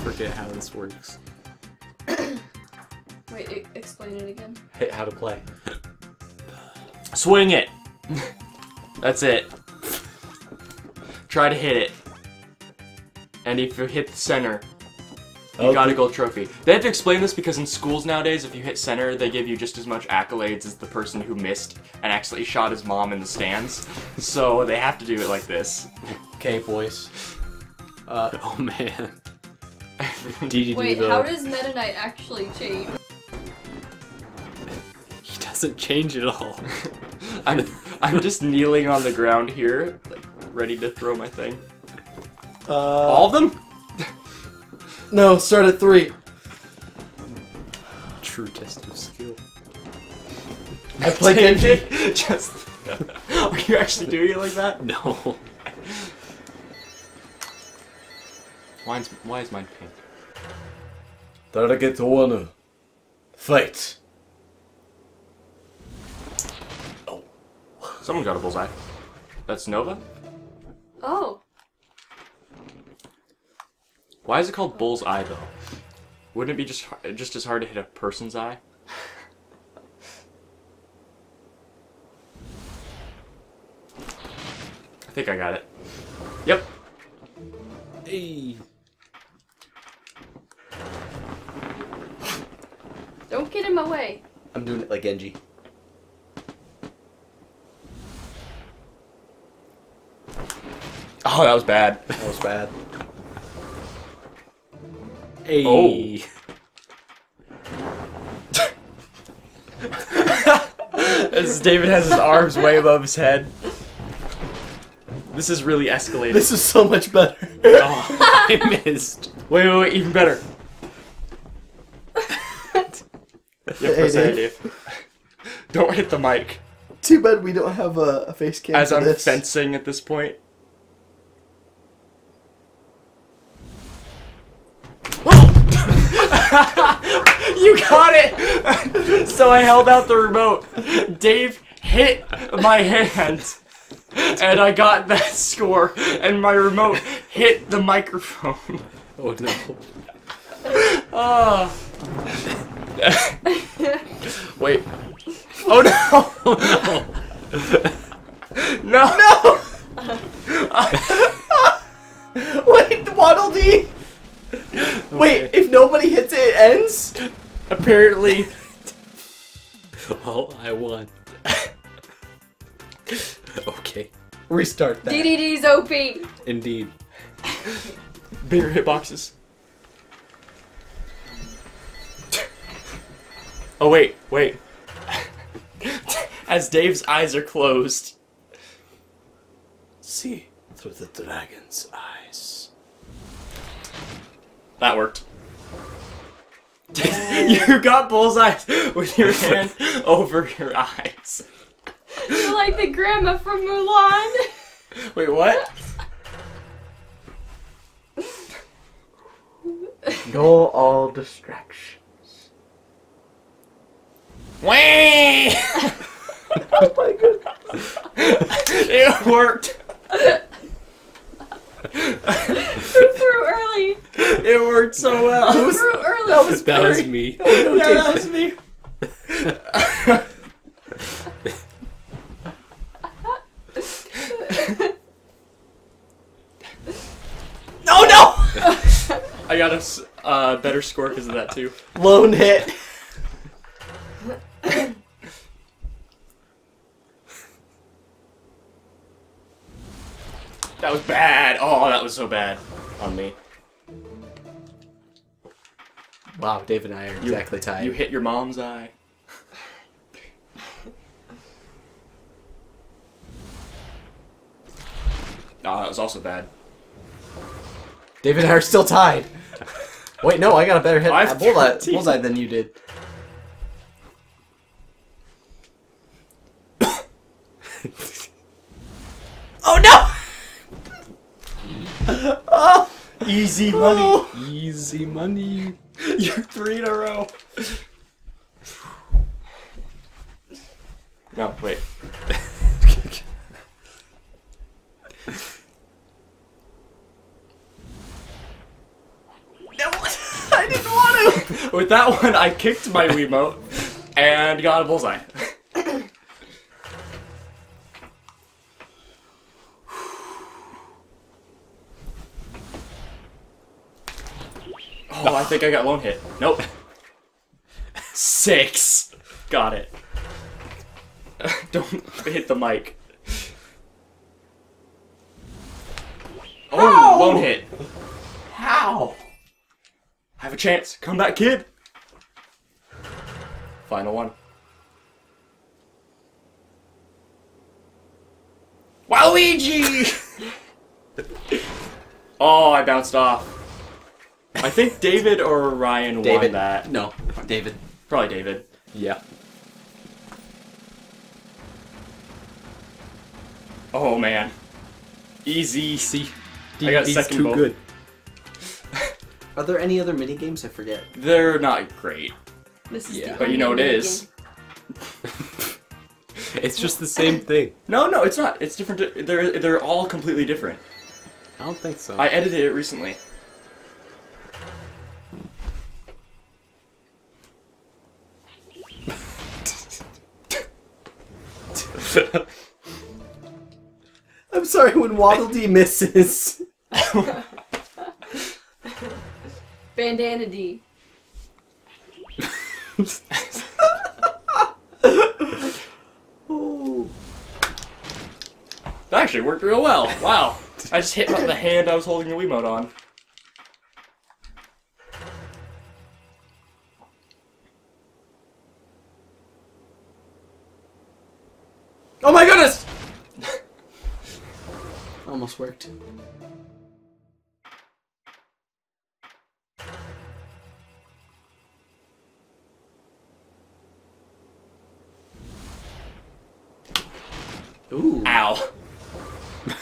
forget how this works. Wait, explain it again. Hit how to play. Swing it. That's it. Try to hit it. And if you hit the center, you Oh, got a good. gold trophy. They have to explain this because in schools nowadays, if you hit center, they give you just as much accolades as the person who missed and actually shot his mom in the stands. So they have to do it like this. Okay, boys. Uh, Oh man. DDD Wait, the... how does Meta Knight actually change? He doesn't change at all. I'm, I'm just kneeling on the ground here, like ready to throw my thing. Uh, All of them? no, start at three. True test of skill. I play Genji. just. Are you actually doing it like that? No. Mine's, why is mine pink? Target one. Fight. Oh. Someone got a bullseye. That's Nova? Oh, Why is it called bull's eye though? Wouldn't it be just just as hard to hit a person's eye? I think I got it. Yep. Hey. Don't get in my way. I'm doing it like Genji. Oh, that was bad. That was bad. Hey. Oh. As David has his arms way above his head. This is really escalated. This is so much better. Oh. I missed. Wait, wait, wait, even better. Yeah, press Dave. Dave. Don't hit the mic. Too bad we don't have a, a face cam As for I'm this. fencing at this point. you got it! so I held out the remote. Dave hit my hand. And I got that score. And my remote hit the microphone. Oh no. Ah. Wait. Oh no! No! No! Wait, Waddle Dee! Wait, if nobody hits it, it ends? Apparently, no. Well, I won. okay. Restart that. DDD's OP. Indeed. bigger hitboxes. Oh wait, wait. As Dave's eyes are closed. See through the dragon's eyes. That worked. you got bullseye with your hand over your eyes. You're like the grandma from Mulan. Wait, what? No all distractions. Wah! Oh my goodness. it worked. Who threw early? It worked so well. Who threw early? That was That was me. Oh, no, yeah, that was me. No, no! I got a uh, better score because of that too. Lone hit. That was bad. Oh, that was so bad on me. Wow, Dave and I are You- exactly tied. You hit your mom's eye. Oh, that was also bad. David and I are still tied. Wait, no, I got a better hit at uh, bullseye, bullseye than you did. oh no! Oh, Easy money. Easy money. You're three in a row. No, wait. no! I didn't want to. With that one, I kicked my Wiimote and got a bullseye. Oh, I think I got lone hit. Nope. Six. Got it. Don't hit the mic. Oh, lone hit. How? I have a chance. Come back, kid. Final one. Waluigi! oh, I bounced off. I think David or Ryan won that. No. David. Probably David. Yeah. Oh man. Easy. See, I got DVD's second too vote. good. Are there any other mini games? I forget. They're not great. This is Yeah. the But you know only what it mini is? It's just the same thing. No, no, it's not. It's different. They're they're all completely different. I don't think so. I edited it recently. I'm sorry when Waddle Dee misses. Bandana Dee. Oh. That actually worked real well. Wow. I just hit the hand I was holding the Wiimote on. Worked. Ooh. Ow.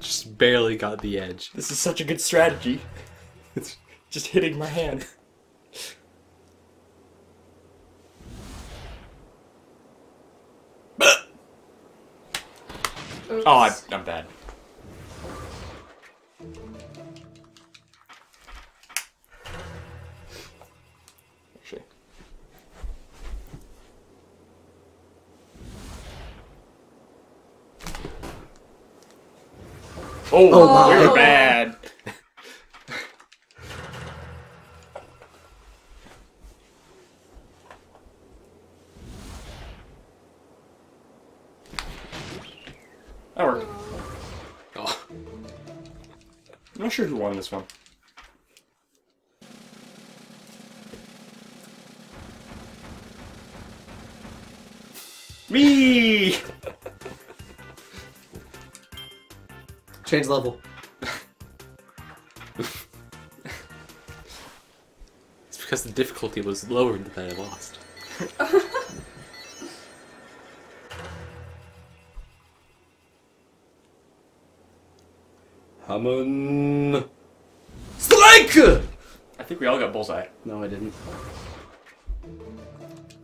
just barely got the edge. This is such a good strategy. It's just hitting my hand. Oh, I, I'm bad. Oh, Oh my. you're bad. That worked. Oh, I'm not sure who won this one. Me! Change level. it's because the difficulty was lower than I lost. Hammond. Strike! I think we all got bullseye. No, I didn't.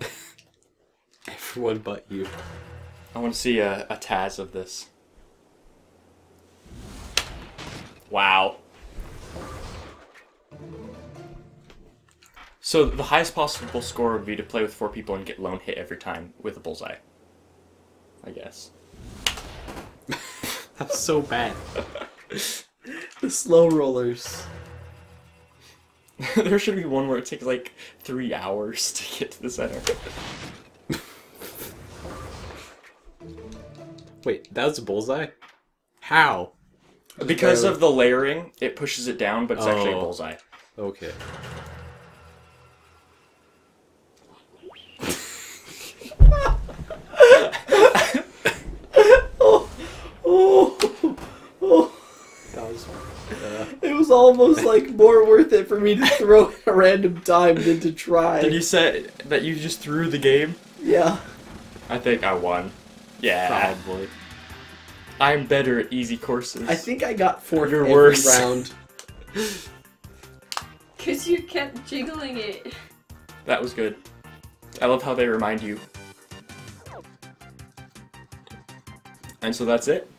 Everyone but you. I want to see a, a TAS of this. Wow. So the highest possible score would be to play with four people and get lone hit every time with a bullseye. I guess. That's so bad. The slow rollers. there should be one where it takes like three hours to get to the center. Wait, that was a bullseye? How? Because Barely. of the layering, it pushes it down, but it's actually a Oh. bullseye. Okay. Oh, oh, oh. That was. It was almost like more worth it for me to throw a random time than to try. Did you say that you just threw the game? Yeah. I think I won. Yeah. probably. I'm better at easy courses. I think I got fourth You're every worse. round. Cause you kept jiggling it. that was good. I love how they remind you. And so that's it.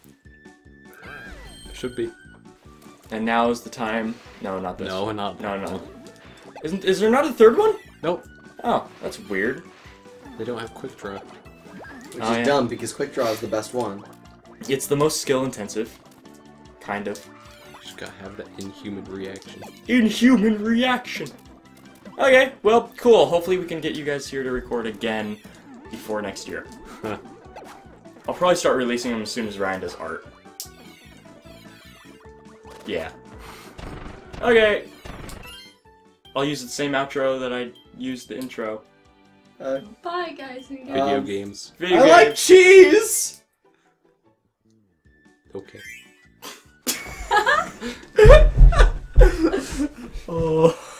Should be. And now is the time. No, not this. No, not No, no. Isn't is there not a third one? Nope, Oh, that's weird. they don't have quick draw. Which Oh, is yeah. dumb because Quick Draw is the best one. It's the most skill intensive. Kind of. Just gotta have that inhuman reaction. Inhuman reaction. Okay, well, cool. Hopefully we can get you guys here to record again before next year. I'll probably start releasing them as soon as Ryan does art. Yeah. Okay. I'll use the same outro that I used the intro. Uh, Bye, guys and girls. Video Um, games. Video I like games. cheese! Okay. oh.